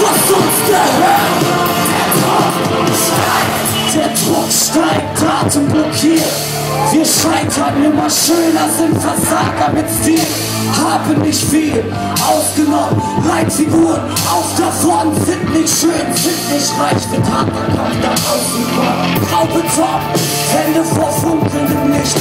was uns gehört. Der Druck steigt, der Druck steigt, Atem blockiert. Wir scheitern immer schöner, sind Versager mit Stil. Haben nicht viel, ausgenommen Leitfiguren auf der Front sind nicht schön, sind nicht reich, mit harter Kraft da außen. Graubeton, Hände vor funkelndem Licht.